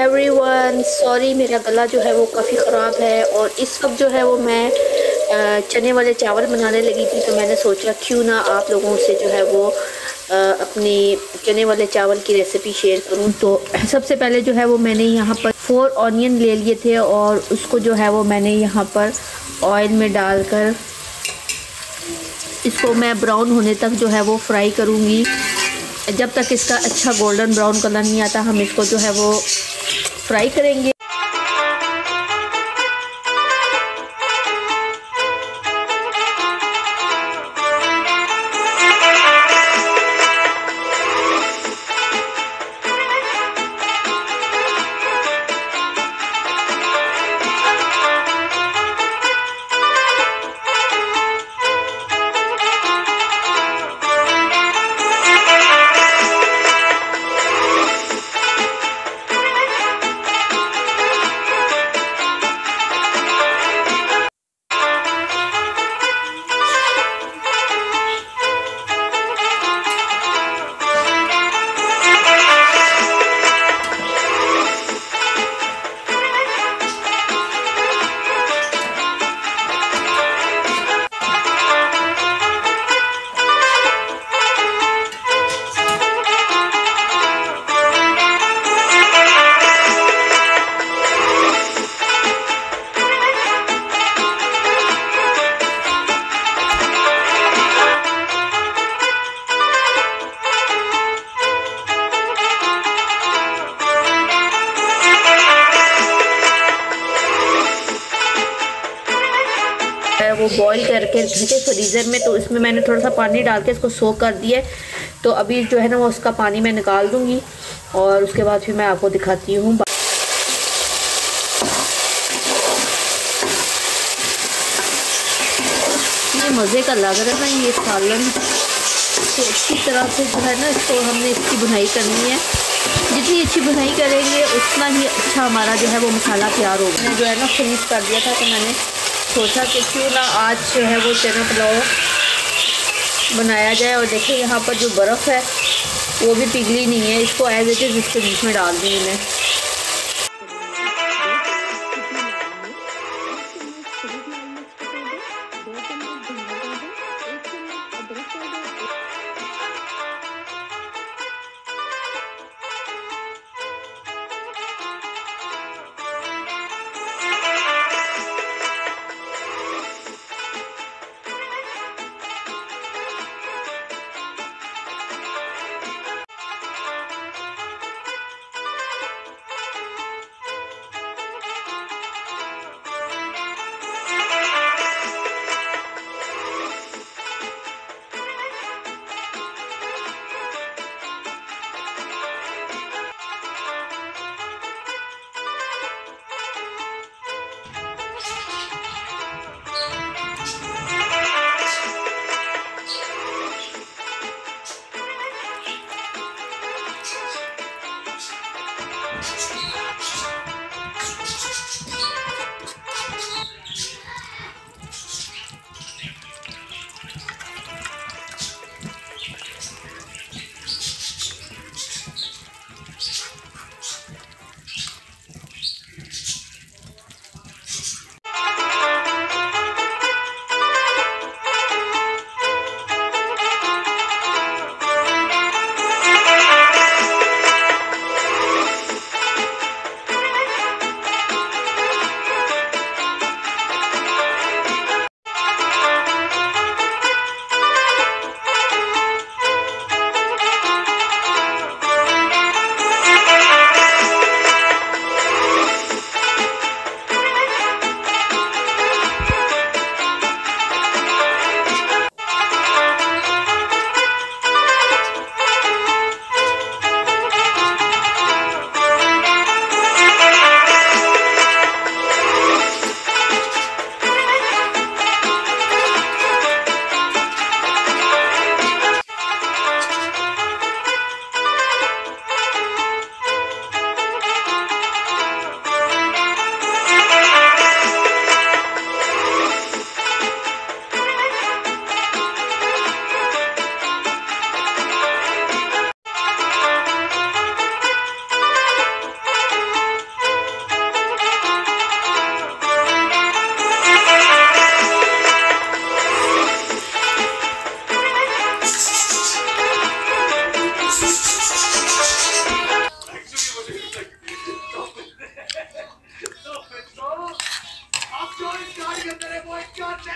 Sorry मेरा गला जो है वो काफ़ी ख़राब है और इस वक्त जो है वो मैं चने वाले चावल बनाने लगी थी तो मैंने सोचा क्यों ना आप लोगों से जो है वो अपने चने वाले चावल की रेसिपी शेयर करूँ। तो सबसे पहले जो है वो मैंने यहाँ पर फोर ऑनियन ले लिए थे और उसको जो है वो मैंने यहाँ पर ऑयल में डालकर इसको मैं ब्राउन होने तक जो है वो फ्राई करूँगी। जब तक इसका अच्छा गोल्डन ब्राउन कलर नहीं आता, हम इसको जो है वो फ्राई करेंगे। वो बॉईल करके रखे फ्रीज़र में तो इसमें मैंने थोड़ा सा पानी डाल के इसको सोख कर दिया तो अभी जो है ना वो उसका पानी मैं निकाल दूँगी और उसके बाद फिर मैं आपको दिखाती हूँ। मज़े का लग रहा है ना ये सालन। तो अच्छी तरह से जो है ना, इसको हमने इसकी बुनाई करनी है। जितनी अच्छी बुनाई करेंगे, उतना ही अच्छा हमारा जो है वो मसाला तैयार होगा। मैंने जो है ना फिनिश कर दिया था तो मैंने सोचा कि क्यों ना आज जो है वो चना पुलाव बनाया जाए और देखिए यहाँ पर जो बर्फ़ है, वो भी पिघली नहीं है। इसको एज इट इज़ इसके बीच में डाल दी मैंने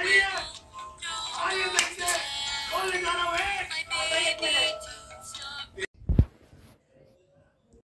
Elías!